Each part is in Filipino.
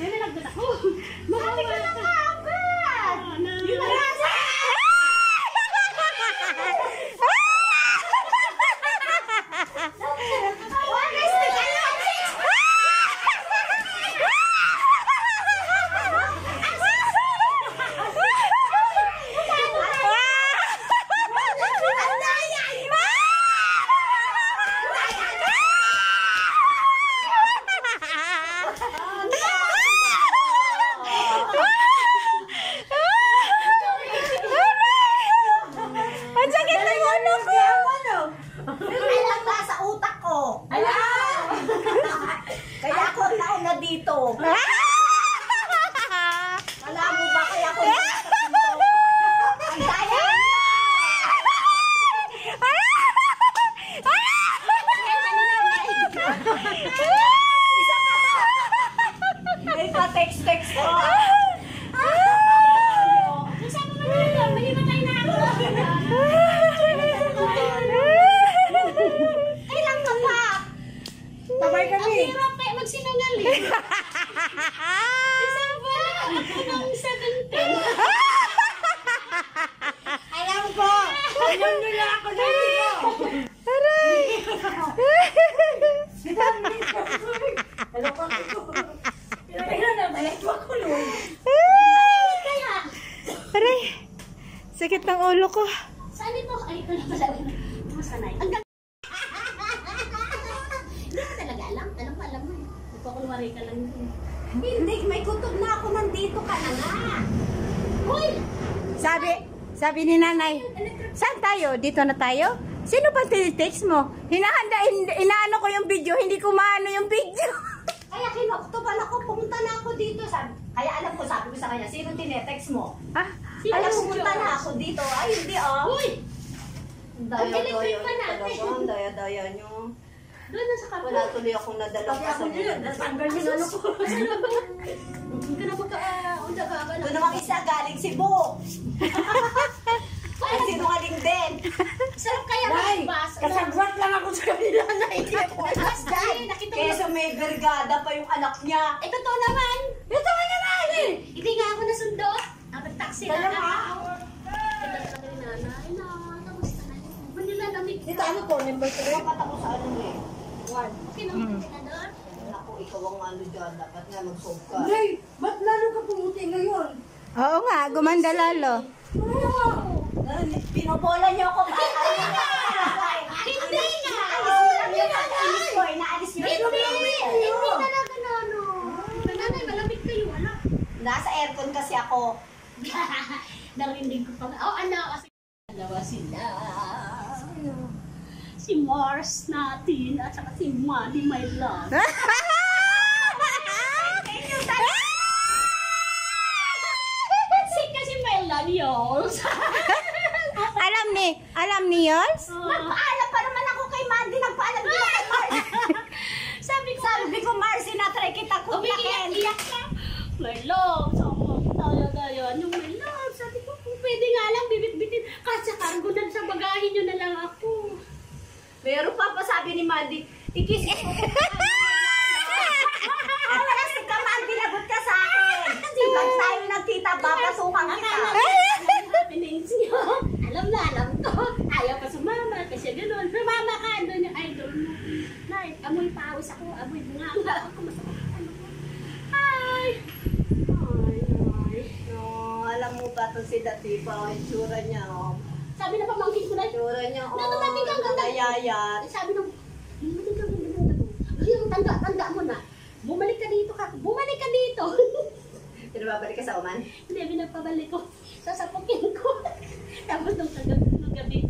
Yan na nagdala ko. Marami ka! Anong 17? Alam ko! Alam nila ako na dito! Aray! Alam ko ako. Na, balik ko ako nun. Aray! Sakit ng ulo ko. Saan ito? Ay, ko lang sabi. Masanay. Ang Hindi ko talaga alam. Alam pa alam mo. Hindi ko ako lumari ka lang. Hindi, may kutob na ako na nandito ka na nga. Uy! Sabi, sabi ni nanay, saan tayo? Dito na tayo? Sino pa tinitext mo? Hinahanda, in- inaano ko yung video, hindi ko maano yung video. Kaya kinoktoban ako, pumunta na ako dito. Sabi, kaya alam ko, sabi ko sa kanya, sino tinetext mo? ah, Kaya alam pumunta na ako dito. Ay, hindi ah. Uy! Natin. talaga, ang daya-daya nyo. Doon na sa kapwa. Wala tuloy akong nadala Pati ako yun, natanggal yung ano ko. Hindi ka na magka, ah, unda ka? Ito namang isa galing Cebu. Ay, sinungaling din. Sarap kaya magbas. kasagwat lang ako sa kanila na hindi ako Mas dahil nakita mo. Kesa may vergada pa yung anak niya. Eh, totoo naman. Totoo naman. Hindi nga ako nasundot. Abang taxi na ako. Dito ano to, number 3. Dapat ako sa ano eh. Doon. Ako, ikaw ang ano dyan. Dapat nga mag-solve ka. Nay, ba't lalo ka pumuti ngayon? Oo nga, gumanda lalo. Pinobola niyo ako. Hindi nga. Hindi nga. Inaalis ko, inaalis niyo. Hindi. Hindi talaga na ano. Nanay, malamig kayo. Wala. Nasa aircon kasi ako. Narinig ko pa. Oh, ano? Kasi dalawa sila. Si Mars natin at saka si Money, my love. Si kasi Melanios. alam ni, alam ni Yols? Nagpaalam pa naman ako kay Mandy. Nagpaalam din ako kay Mars. Sabi ko, Sabi ko, Mars, sinatry kita umiiyak iyak ka. My love, sama tayo tayo. Ano, my love? Sabi ko, kung pwede nga lang, bibit-bitin. Kasi cargo na sa bagahe nyo na lang ako. Meron pa pa sabi ni Mandy, ikis ko. Wala si Kamandi, lagot ka sa akin. Pag tayo nagkita, papasukan kita. Alam na, alam ko. Ayaw pa sumama kasi gano'n. Sumama ka, doon yung idol mo. Nay, amoy pawis ako, amoy bunganga ako. Masakit ano ko. Hi! Ay, ay. No, alam mo ba to si Datipa, ang itsura niya, oh. Sabi na pamangkin ko na, Itsura niya, oh. Natumating ang ganda. Nayayat. sabi nung, bumalik ka ganda ganda mo. Ayun, tanda, tanda mo na. Bumalik ka dito ka. Bumalik ka dito. Pero babalik ka sa Oman? Hindi, binagpabalik ko. Sasapukin ko. Tapos nung kagabi, nung gabi,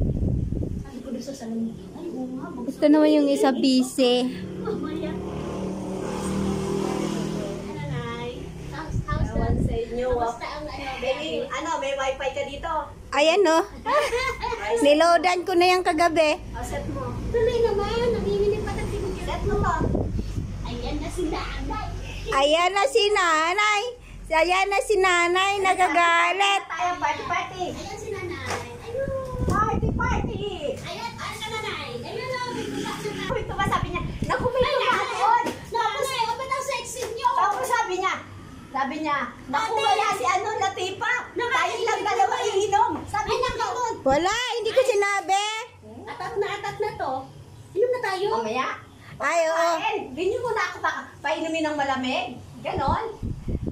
sabi ko doon sa salon, ay, oo nga. Ito naman yung isa busy. Mamaya. Ano, Nay? Ewan sa inyo, ah. kamusta ang ano, Baby, ano, may wifi ka dito? Ayan no. Niloadan ko na yung kagabi. Oh, set mo. Tuloy naman, nanginginig pa tayo Set mo to. Ayan na si nanay. Ayan na si nanay. Ayan na si nanay, nagagalit. Tayo, party, party. Ayan si nanay. Ayun. Party, party. Ayan, ayan ka nanay. Ayun na, siya na. Ito ba sabi niya? Naku, may tumaon. Nanay, o ba't ang sexy niyo? Tapos sabi niya, sabi niya, naku, wala si ano, Latifa. Tayo lang dalawa iinom. Sabi niya ganun. Wala, hindi ko sinabi. Atat na atat na to. Inom na tayo. Mamaya. Ay, oo. Binyo mo na ako pa, painumin ng malamig. Ganon.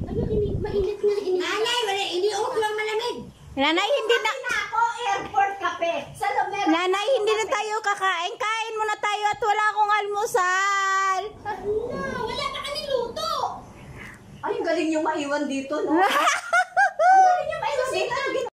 Ano, ini, mainit nga, init. Nanay, wala, iniuot lang malamig. Nanay, hindi na... Na ako, airport kape. Sa Lomero. Nanay, hindi na tayo kakain. Kain muna tayo at wala akong almusal. Ala, wala pa ka niluto. Ay, galing yung maiwan dito, no? ang galing yung maiwan dito.